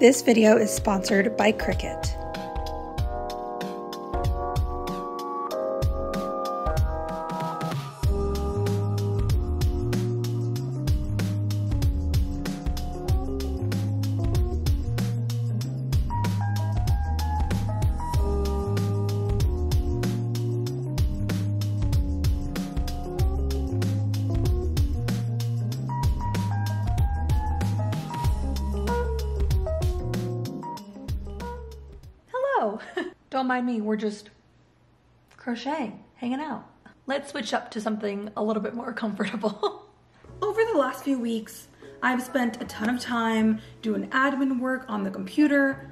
This video is sponsored by Cricut. Don't mind me, we're just crocheting, hanging out. Let's switch up to something a little bit more comfortable. Over the last few weeks, I've spent a ton of time doing admin work on the computer,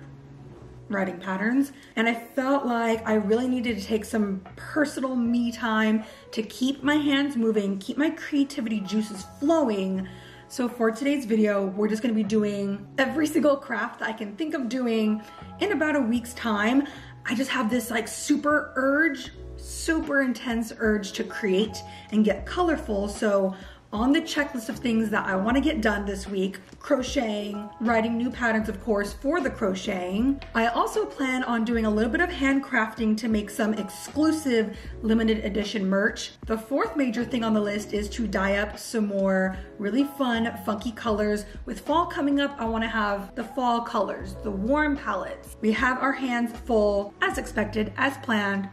writing patterns, and I felt like I really needed to take some personal me time to keep my hands moving, keep my creativity juices flowing. So for today's video, we're just gonna be doing every single craft that I can think of doing in about a week's time. I just have this like super urge, super intense urge to create and get colorful. So on the checklist of things that I want to get done this week crocheting, writing new patterns, of course, for the crocheting. I also plan on doing a little bit of handcrafting to make some exclusive limited edition merch. The fourth major thing on the list is to dye up some more really fun, funky colors. With fall coming up, I want to have the fall colors, the warm palettes. We have our hands full, as expected, as planned,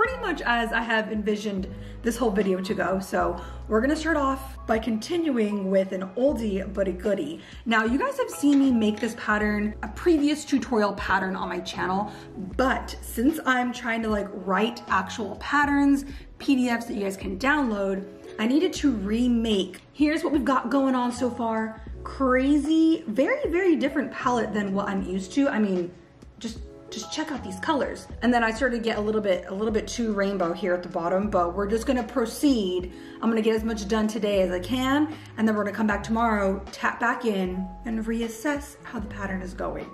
pretty much as I have envisioned this whole video to go. So we're gonna start off by continuing with an oldie but a goodie. Now you guys have seen me make this pattern, a previous tutorial pattern on my channel, but since I'm trying to like write actual patterns, PDFs that you guys can download, I needed to remake. Here's what we've got going on so far. Crazy, very, very different palette than what I'm used to. I mean, just check out these colors. And then I started to get a little bit, a little bit too rainbow here at the bottom, but we're just gonna proceed. I'm gonna get as much done today as I can, and then we're gonna come back tomorrow, tap back in, and reassess how the pattern is going.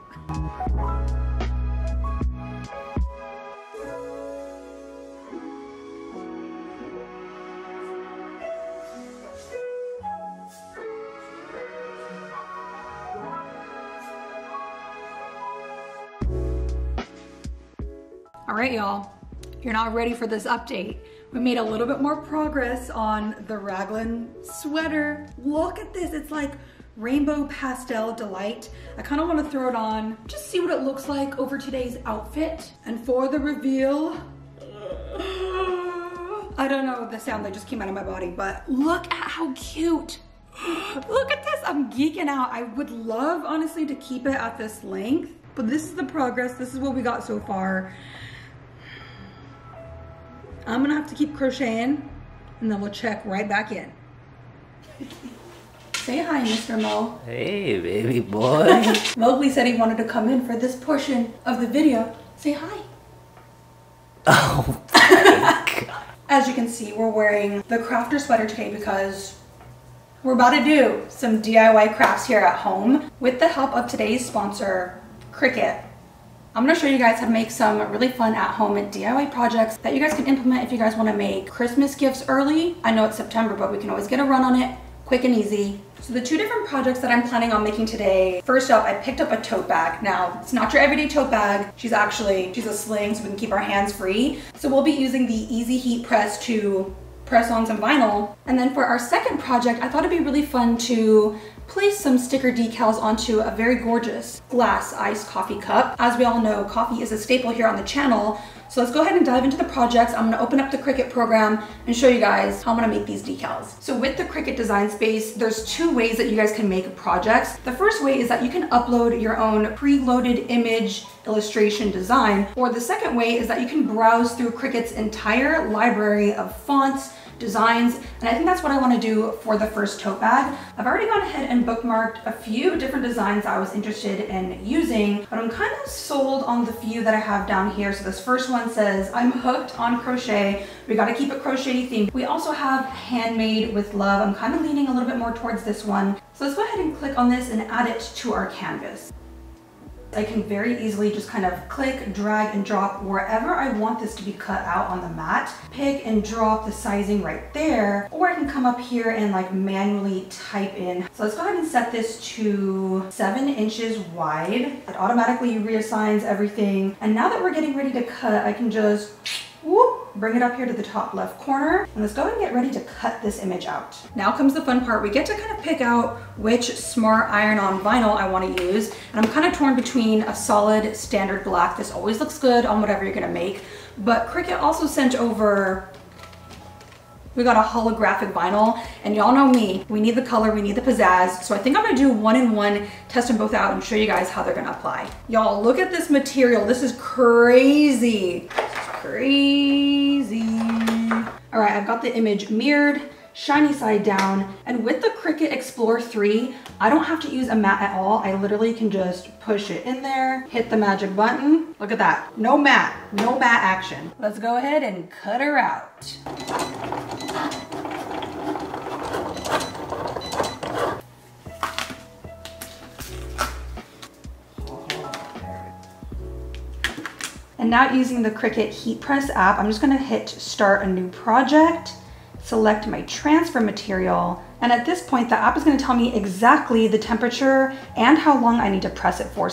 Right, y'all, you're not ready for this update. We made a little bit more progress on the raglan sweater. Look at this, it's like rainbow pastel delight. I kind of want to throw it on, just see what it looks like over today's outfit. And for the reveal, I don't know the sound that just came out of my body, but look at how cute. Look at this, I'm geeking out. I would love, honestly, to keep it at this length, but this is the progress. This is what we got so far. I'm gonna have to keep crocheting and then we'll check right back in. Say hi, Mr. Mo. Hey, baby boy. Mowgli said he wanted to come in for this portion of the video. Say hi. Oh, God. As you can see, we're wearing the crafter sweater today because we're about to do some DIY crafts here at home with the help of today's sponsor, Cricut. I'm gonna show you guys how to make some really fun at-home DIY projects that you guys can implement if you guys wanna make Christmas gifts early. I know it's September, but we can always get a run on it quick and easy. So the two different projects that I'm planning on making today, first up, I picked up a tote bag. Now, it's not your everyday tote bag. She's actually, she's a sling so we can keep our hands free. So we'll be using the Easy Heat Press to press on some vinyl. And then for our second project, I thought it'd be really fun to place some sticker decals onto a very gorgeous glass iced coffee cup. As we all know, coffee is a staple here on the channel. So let's go ahead and dive into the projects. I'm gonna open up the Cricut program and show you guys how I'm gonna make these decals. So with the Cricut Design Space, there's two ways that you guys can make projects. The first way is that you can upload your own preloaded image illustration design, or the second way is that you can browse through Cricut's entire library of fonts, designs, and I think that's what I wanna do for the first tote bag. I've already gone ahead and bookmarked a few different designs I was interested in using, but I'm kind of sold on the few that I have down here. So this first one says, I'm hooked on crochet. We gotta keep it crochet themed. We also have handmade with love. I'm kind of leaning a little bit more towards this one. So let's go ahead and click on this and add it to our canvas. I can very easily just kind of click, drag, and drop wherever I want this to be cut out on the mat. Pick and drop the sizing right there, or I can come up here and like manually type in. So let's go ahead and set this to seven inches wide. It automatically reassigns everything. And now that we're getting ready to cut, I can just whoop, bring it up here to the top left corner. And let's go and get ready to cut this image out. Now comes the fun part. We get to kind of pick out which smart iron-on vinyl I wanna use. And I'm kind of torn between a solid standard black. This always looks good on whatever you're gonna make. But Cricut also sent over we got a holographic vinyl and y'all know me, we need the color, we need the pizzazz. So I think I'm gonna do one in one, test them both out and show you guys how they're gonna apply. Y'all look at this material, this is crazy. This is crazy. All right, I've got the image mirrored shiny side down. And with the Cricut Explore 3, I don't have to use a mat at all. I literally can just push it in there, hit the magic button. Look at that, no mat, no mat action. Let's go ahead and cut her out. And now using the Cricut Heat Press app, I'm just gonna hit start a new project select my transfer material, and at this point the app is going to tell me exactly the temperature and how long I need to press it for.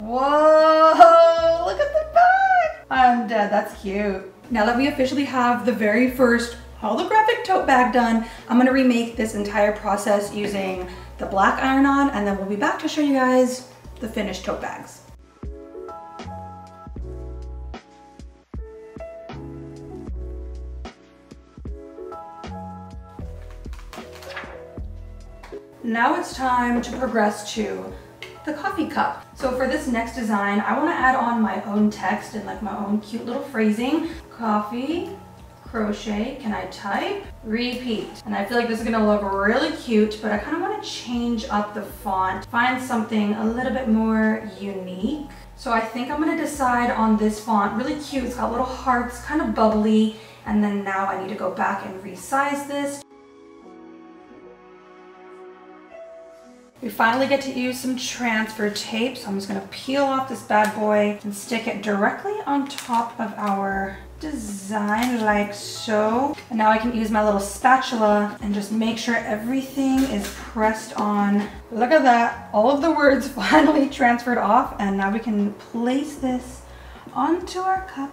Whoa, look at the back. I'm dead, that's cute. Now that we officially have the very first holographic tote bag done, I'm gonna remake this entire process using the black iron-on and then we'll be back to show you guys the finished tote bags. Now it's time to progress to the coffee cup. So for this next design, I wanna add on my own text and like my own cute little phrasing. Coffee, crochet, can I type? Repeat. And I feel like this is gonna look really cute, but I kind of wanna change up the font, find something a little bit more unique. So I think I'm gonna decide on this font, really cute. It's got little hearts, kind of bubbly. And then now I need to go back and resize this We finally get to use some transfer tape, so I'm just gonna peel off this bad boy and stick it directly on top of our design like so. And now I can use my little spatula and just make sure everything is pressed on. Look at that, all of the words finally transferred off and now we can place this onto our cup.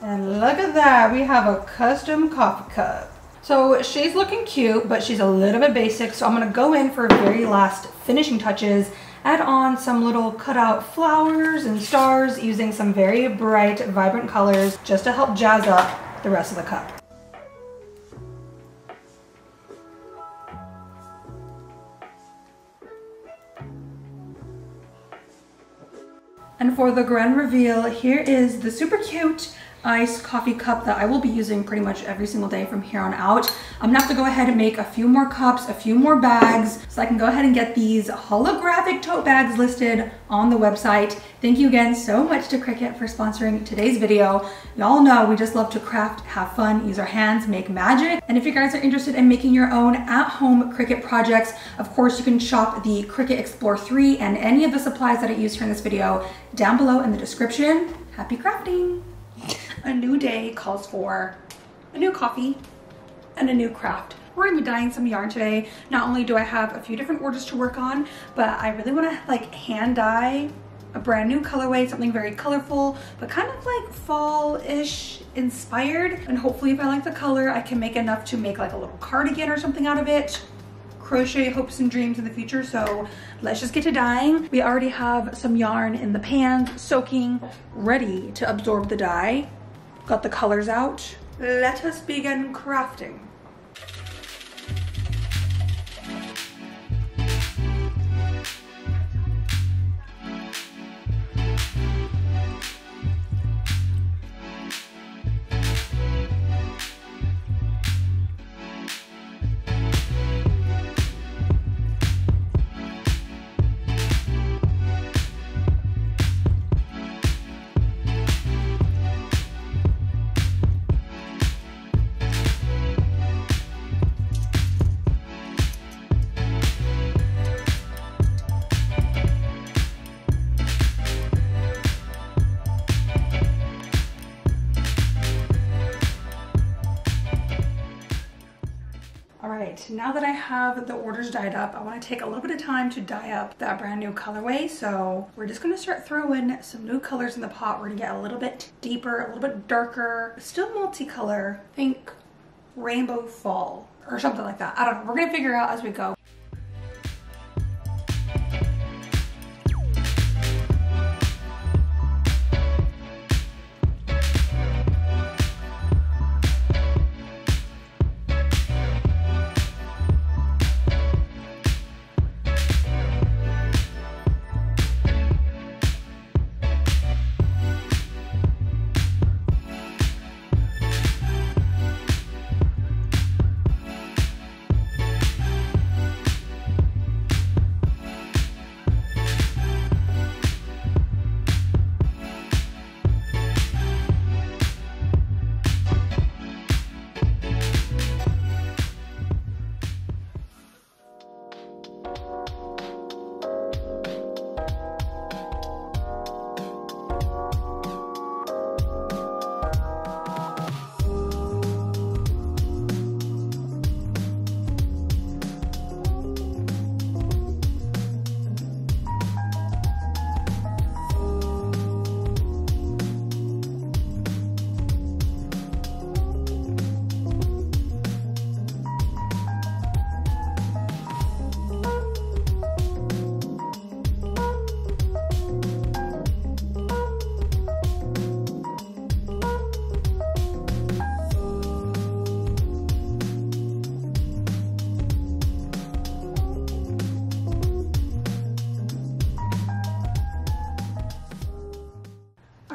And look at that, we have a custom coffee cup. So she's looking cute, but she's a little bit basic. So I'm gonna go in for very last finishing touches, add on some little cutout flowers and stars using some very bright, vibrant colors just to help jazz up the rest of the cup. And for the grand reveal, here is the super cute iced coffee cup that I will be using pretty much every single day from here on out. I'm gonna have to go ahead and make a few more cups, a few more bags, so I can go ahead and get these holographic tote bags listed on the website. Thank you again so much to Cricut for sponsoring today's video. Y'all know we just love to craft, have fun, use our hands, make magic. And if you guys are interested in making your own at-home Cricut projects, of course you can shop the Cricut Explore 3 and any of the supplies that I used here in this video down below in the description. Happy crafting! A new day calls for a new coffee and a new craft. We're gonna be dyeing some yarn today. Not only do I have a few different orders to work on, but I really wanna like hand dye a brand new colorway, something very colorful, but kind of like fall-ish inspired. And hopefully if I like the color, I can make enough to make like a little cardigan or something out of it crochet hopes and dreams in the future. So let's just get to dyeing. We already have some yarn in the pan soaking, ready to absorb the dye. Got the colors out. Let us begin crafting. Now that I have the orders dyed up, I wanna take a little bit of time to dye up that brand new colorway. So we're just gonna start throwing some new colors in the pot. We're gonna get a little bit deeper, a little bit darker, still multicolor. Think rainbow fall or something like that. I don't know. We're gonna figure out as we go.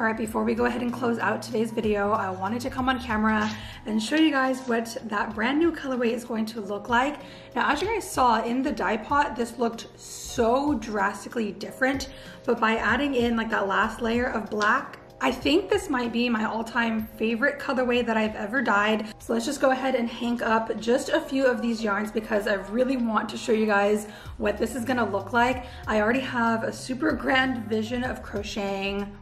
All right, before we go ahead and close out today's video, I wanted to come on camera and show you guys what that brand new colorway is going to look like. Now, as you guys saw in the dye pot, this looked so drastically different, but by adding in like that last layer of black, I think this might be my all-time favorite colorway that I've ever dyed. So let's just go ahead and hang up just a few of these yarns because I really want to show you guys what this is gonna look like. I already have a super grand vision of crocheting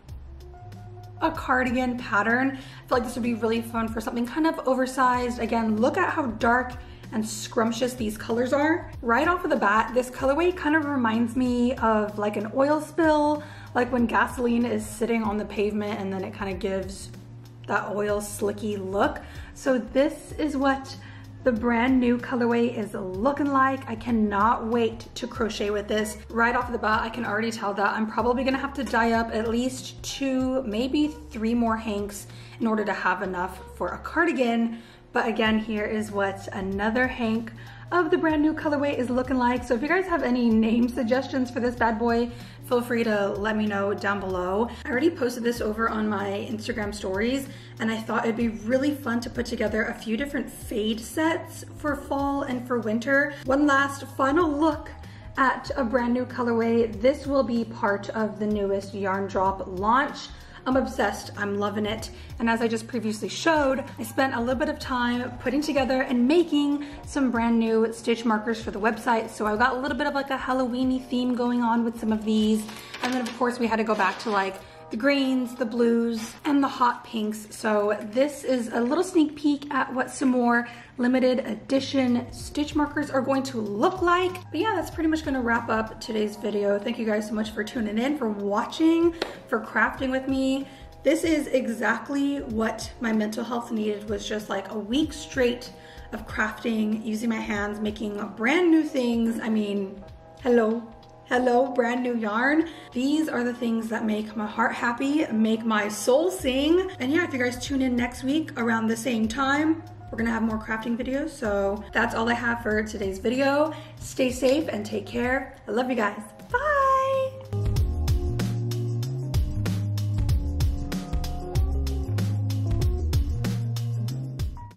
a cardigan pattern. I feel like this would be really fun for something kind of oversized. Again, look at how dark and scrumptious these colors are. Right off of the bat, this colorway kind of reminds me of like an oil spill, like when gasoline is sitting on the pavement and then it kind of gives that oil slicky look. So this is what the brand new colorway is looking like. I cannot wait to crochet with this. Right off the bat, I can already tell that I'm probably gonna have to dye up at least two, maybe three more hanks in order to have enough for a cardigan. But again, here is what another hank of the brand new colorway is looking like. So if you guys have any name suggestions for this bad boy, feel free to let me know down below. I already posted this over on my Instagram stories and I thought it'd be really fun to put together a few different fade sets for fall and for winter. One last final look at a brand new colorway. This will be part of the newest Yarn Drop launch. I'm obsessed, I'm loving it. And as I just previously showed, I spent a little bit of time putting together and making some brand new stitch markers for the website. So I got a little bit of like a Halloweeny theme going on with some of these. And then of course we had to go back to like the greens, the blues, and the hot pinks. So this is a little sneak peek at what some more limited edition stitch markers are going to look like. But yeah, that's pretty much gonna wrap up today's video. Thank you guys so much for tuning in, for watching, for crafting with me. This is exactly what my mental health needed was just like a week straight of crafting, using my hands, making brand new things. I mean, hello, hello, brand new yarn. These are the things that make my heart happy, make my soul sing. And yeah, if you guys tune in next week around the same time, we're gonna have more crafting videos. So that's all I have for today's video. Stay safe and take care. I love you guys.